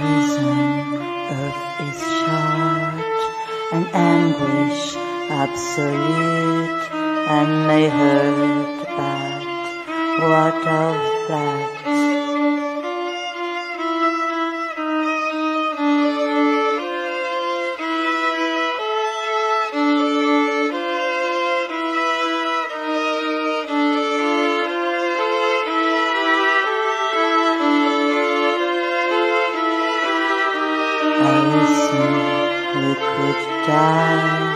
Arisen, earth is short, and anguish absolute, and may hurt, but what of that? Alison, we could die,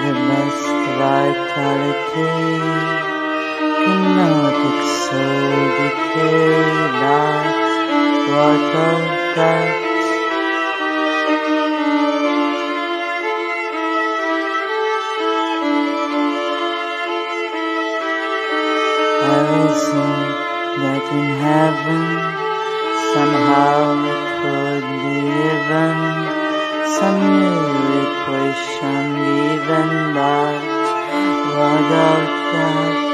the best vitality, kinetic soul decay, what of that? Alison, that in heaven somehow it would be even given, but what of that?